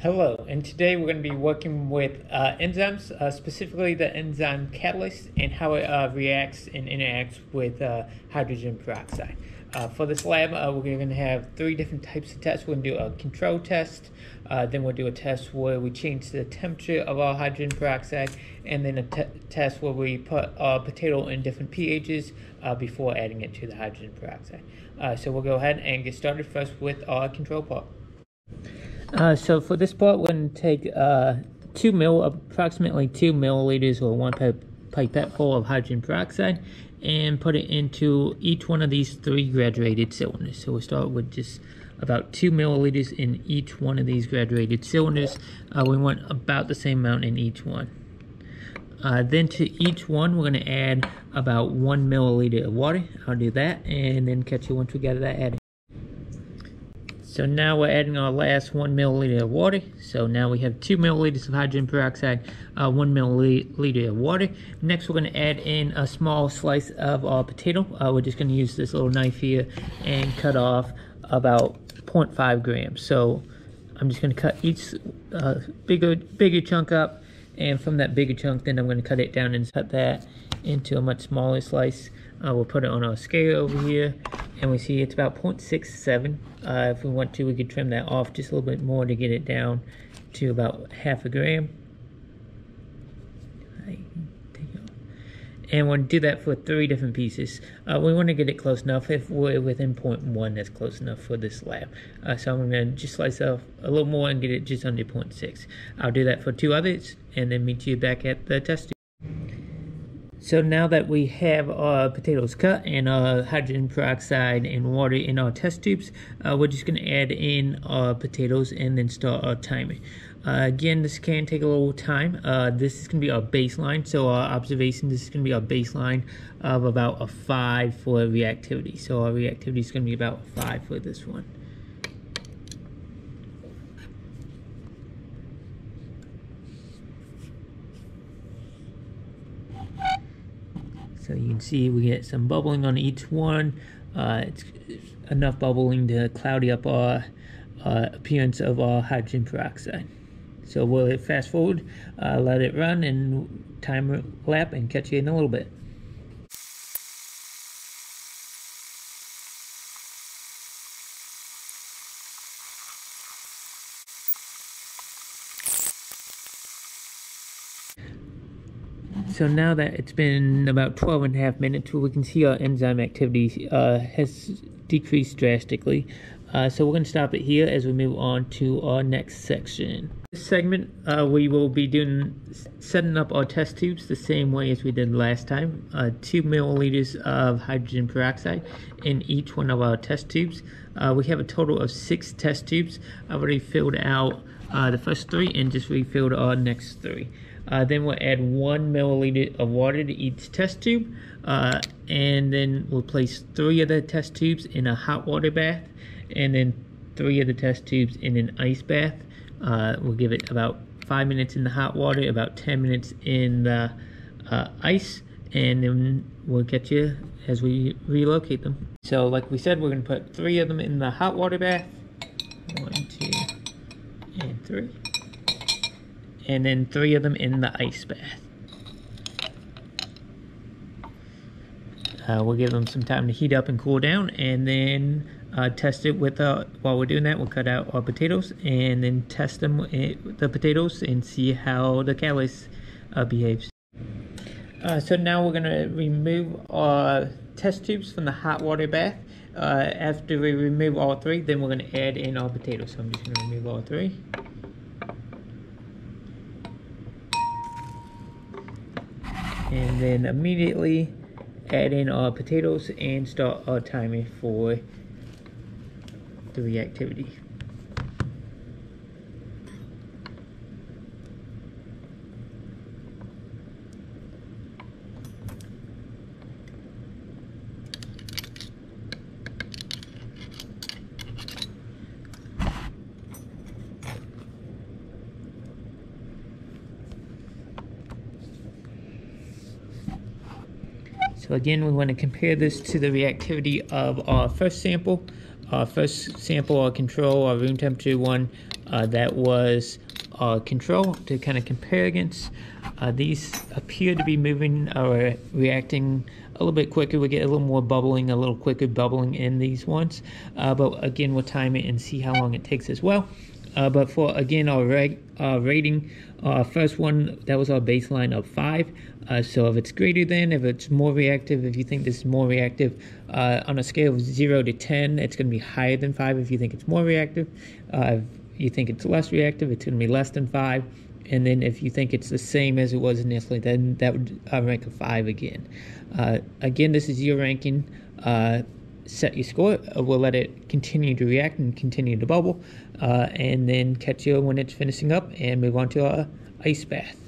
Hello, and today we're going to be working with uh, enzymes, uh, specifically the enzyme catalase and how it uh, reacts and interacts with uh, hydrogen peroxide. Uh, for this lab, uh, we're going to have three different types of tests. We're going to do a control test, then we'll do a test where we change the temperature of our hydrogen peroxide, and then a test where we put our potato in different pHs before adding it to the hydrogen peroxide. so we'll go ahead and get started first with our control part. Uh, so for this part, we're going to take uh, two mil, approximately two milliliters or one pipette full of hydrogen peroxide and put it into each one of these three graduated cylinders. So we'll start with just about two milliliters in each one of these graduated cylinders. Uh, we want about the same amount in each one. Uh, then to each one, we're going to add about one milliliter of water. I'll do that and then catch you once we get that added. So now we're adding our last one milliliter of water. So now we have two milliliters of hydrogen peroxide, uh, one milliliter of water. Next, we're going to add in a small slice of our potato. Uh, we're just going to use this little knife here and cut off about 0.5 grams. So I'm just going to cut each uh, bigger bigger chunk up, and from that bigger chunk, then I'm going to cut it down and cut that into a much smaller slice. Uh, we'll put it on our scale over here and we see it's about 0.67 uh, if we want to we could trim that off just a little bit more to get it down to about half a gram and we'll do that for three different pieces. Uh, we want to get it close enough. If we're within 0.1, that's close enough for this lab. Uh, so I'm going to just slice off a little more and get it just under 0.6. I'll do that for two others and then meet you back at the test so now that we have our potatoes cut and our hydrogen peroxide and water in our test tubes, uh, we're just going to add in our potatoes and then start our timer. Uh, again, this can take a little time. Uh, this is going to be our baseline. So our observation, this is going to be our baseline of about a 5 for reactivity. So our reactivity is going to be about 5 for this one. So you can see we get some bubbling on each one. Uh, it's enough bubbling to cloudy up our uh, appearance of our hydrogen peroxide. So we'll fast forward, uh, let it run and time lap and catch you in a little bit. So now that it's been about 12 and a half minutes, we can see our enzyme activity uh, has decreased drastically. Uh, so we're going to stop it here as we move on to our next section. This segment, uh, we will be doing setting up our test tubes the same way as we did last time. Uh, two milliliters of hydrogen peroxide in each one of our test tubes. Uh, we have a total of six test tubes. I've already filled out uh, the first three and just refilled our next three. Uh, then we'll add one milliliter of water to each test tube. Uh, and then we'll place three of the test tubes in a hot water bath. And then three of the test tubes in an ice bath. Uh, we'll give it about five minutes in the hot water, about 10 minutes in the uh, ice. And then we'll get you as we relocate them. So like we said, we're going to put three of them in the hot water bath. One, two, and three and then three of them in the ice bath. Uh, we'll give them some time to heat up and cool down and then uh, test it with, uh, while we're doing that, we'll cut out our potatoes and then test them, with the potatoes and see how the catalase uh, behaves. Uh, so now we're going to remove our test tubes from the hot water bath. Uh, after we remove all three, then we're going to add in our potatoes. So I'm just going to remove all three. And then immediately add in our potatoes and start our timer for the reactivity. So again, we want to compare this to the reactivity of our first sample. Our first sample, our control, our room temperature one, Uh, that was our control to kind of compare against. Uh, these appear to be moving or reacting a little bit quicker. We get a little more bubbling, a little quicker bubbling in these ones. Uh, but again, we'll time it and see how long it takes as well. Uh, but for again our reg, uh, rating, our first one that was our baseline of five. Uh, so if it's greater than, if it's more reactive, if you think this is more reactive, uh, on a scale of zero to ten, it's going to be higher than five. If you think it's more reactive, uh, if you think it's less reactive, it's going to be less than five. And then if you think it's the same as it was initially, then that would uh, rank a five again. again, this is your ranking set your score. Uh, we'll let it continue to react and continue to bubble, uh, and then catch you when it's finishing up and move on to our ice bath.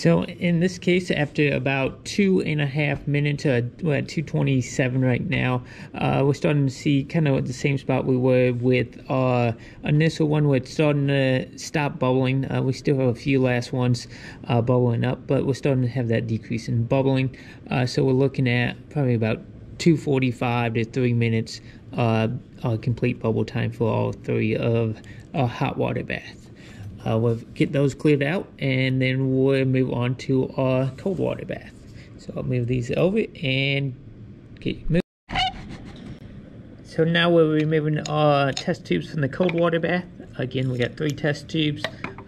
So in this case, after about two and a half minutes, uh, we're at 227 right now, uh, we're starting to see kind of the same spot we were with our initial one where it's starting to stop bubbling. Uh, we still have a few last ones uh, bubbling up, but we're starting to have that decrease in bubbling. Uh, so we're looking at probably about 245 to 3 minutes uh, complete bubble time for all three of our hot water baths. Uh, we'll get those cleared out and then we'll move on to our cold water bath. So I'll move these over and get moved. So now we're removing our test tubes from the cold water bath. Again, we got three test tubes.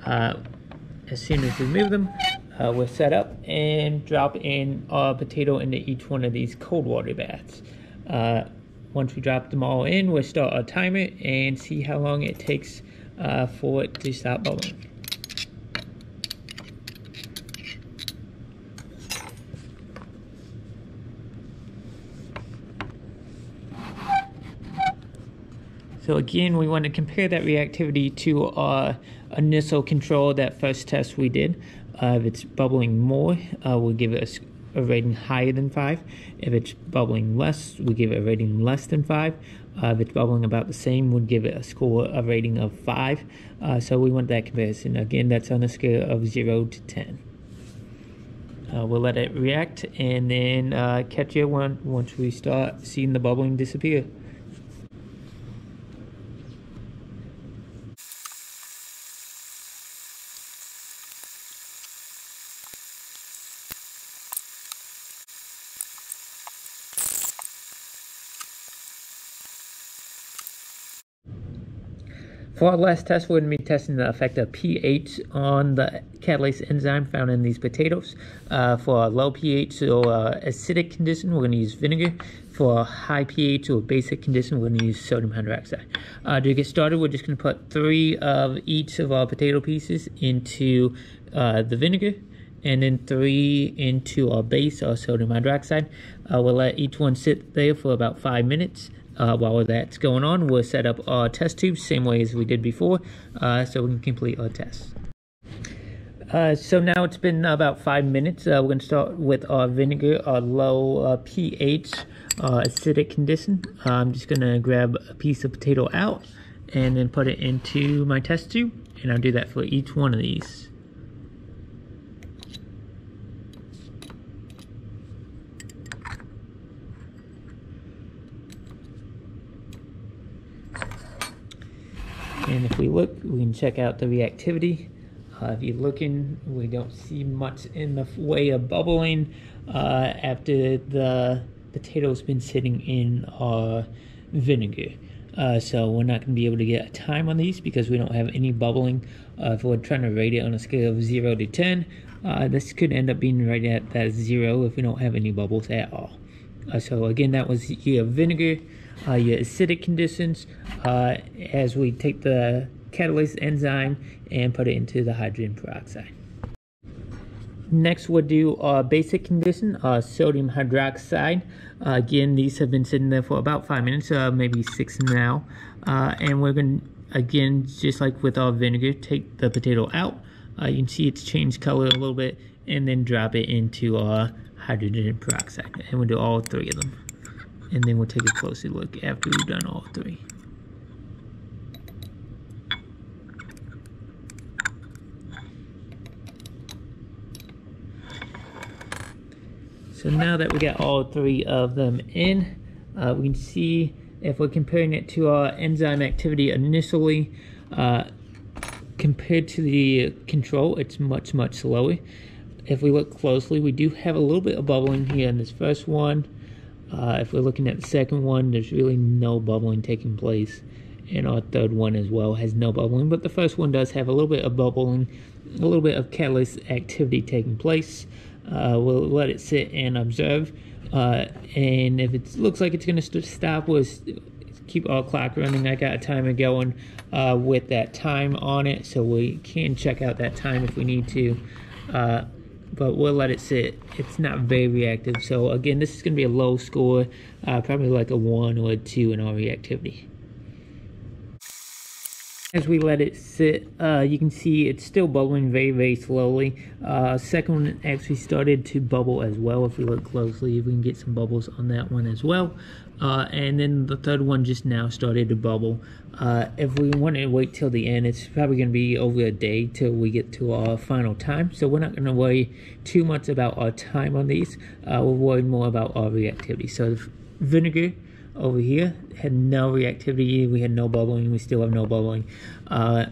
Uh, as soon as we move them, uh, we'll set up and drop in our potato into each one of these cold water baths. Uh, once we drop them all in, we'll start our timer and see how long it takes uh, for it to start bubbling. So again, we want to compare that reactivity to our initial control, that first test we did. Uh, if it's bubbling more, uh, we'll give it a, a, rating higher than 5. If it's bubbling less, we give it a rating less than 5 uh, if it's bubbling about the same, would give it a score, a rating of 5. Uh, so we want that comparison. Again, that's on a scale of 0 to 10. Uh, we'll let it react and then uh, catch you once we start seeing the bubbling disappear. For our last test, we're going to be testing the effect of pH on the catalase enzyme found in these potatoes. Uh, for a low pH or uh, acidic condition, we're going to use vinegar. For a high pH or basic condition, we're going to use sodium hydroxide. Uh, to get started, we're just going to put three of each of our potato pieces into uh, the vinegar and then three into our base, our sodium hydroxide. Uh, we'll let each one sit there for about five minutes. Uh, while that's going on, we'll set up our test tubes same way as we did before uh, so we can complete our test. Uh, so now it's been about five minutes. Uh, we're going to start with our vinegar, our low uh, pH uh, acidic condition. I'm just going to grab a piece of potato out and then put it into my test tube. And I'll do that for each one of these. And if we look, we can check out the reactivity. Uh, if you're looking, we don't see much in the way of bubbling uh, after the potato's been sitting in our vinegar. Uh, so we're not going to be able to get a time on these because we don't have any bubbling. Uh, if we're trying to rate it on a scale of 0 to 10, uh, this could end up being right at that 0 if we don't have any bubbles at all. Uh, so again, that was your vinegar uh, your acidic conditions uh, as we take the catalase enzyme and put it into the hydrogen peroxide. Next, we'll do our basic condition, uh, sodium hydroxide. Uh, again, these have been sitting there for about five minutes, uh, maybe six now. Uh, and we're going to, again, just like with our vinegar, take the potato out. Uh, you can see it's changed color a little bit, and then drop it into our hydrogen peroxide. And we'll do all three of them and then we'll take a closer look after we've done all three. So now that we got all three of them in, uh, we can see if we're comparing it to our enzyme activity initially, uh, compared to the control, it's much, much slower. If we look closely, we do have a little bit of bubbling here in this first one. Uh, if we're looking at the second one, there's really no bubbling taking place. And our third one as well has no bubbling, but the first one does have a little bit of bubbling, a little bit of catalase activity taking place. Uh, we'll let it sit and observe. Uh, and if it looks like it's going to stop, we'll keep our clock running. I got a timer going uh, with that time on it, so we can check out that time if we need to. But we'll let it sit. It's not very reactive. So again, this is going to be a low score, uh, probably like a 1 or a 2 in our reactivity. As we let it sit, uh, you can see it's still bubbling very, very slowly. Uh, second one actually started to bubble as well. If we look closely, we can get some bubbles on that one as well. Uh, and then the third one just now started to bubble. Uh, if we want to wait till the end, it's probably going to be over a day till we get to our final time. So we're not going to worry too much about our time on these. Uh, we'll worry more about our reactivity. So vinegar over here had no reactivity we had no bubbling we still have no bubbling. Uh,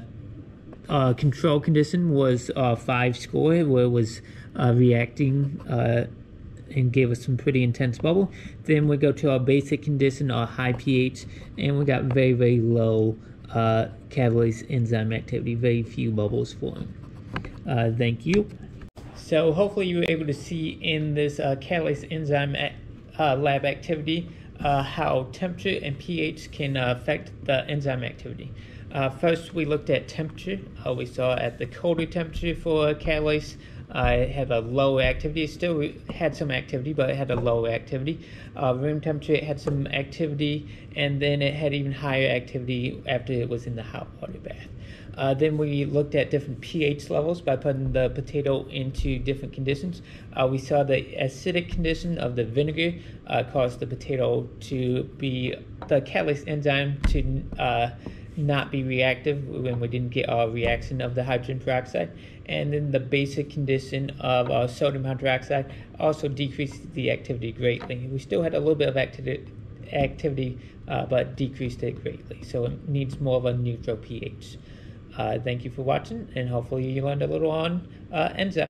uh, control condition was uh, five score where it was uh, reacting uh, and gave us some pretty intense bubble. Then we go to our basic condition our high pH and we got very very low uh, catalase enzyme activity very few bubbles forming thank you. So hopefully you were able to see in this catalase enzyme lab activity uh, how temperature and pH can uh, affect the enzyme activity. Uh, first, we looked at temperature. Uh, we saw at the colder temperature for catalase, uh, it had a low activity. It still had some activity, but it had a low activity. Room temperature, it had some activity, and then it had even higher activity after it was in the hot water bath. Uh, then we looked at different pH levels by putting the potato into different conditions. Uh, we saw the acidic condition of the vinegar uh, caused the potato to be, the catalase enzyme to uh, not be reactive when we didn't get our reaction of the hydrogen peroxide. And then the basic condition of uh, sodium hydroxide also decreased the activity greatly. We still had a little bit of activity, activity uh, but decreased it greatly. So it needs more of a neutral pH. Uh, thank you for watching, and hopefully you learned a little on uh.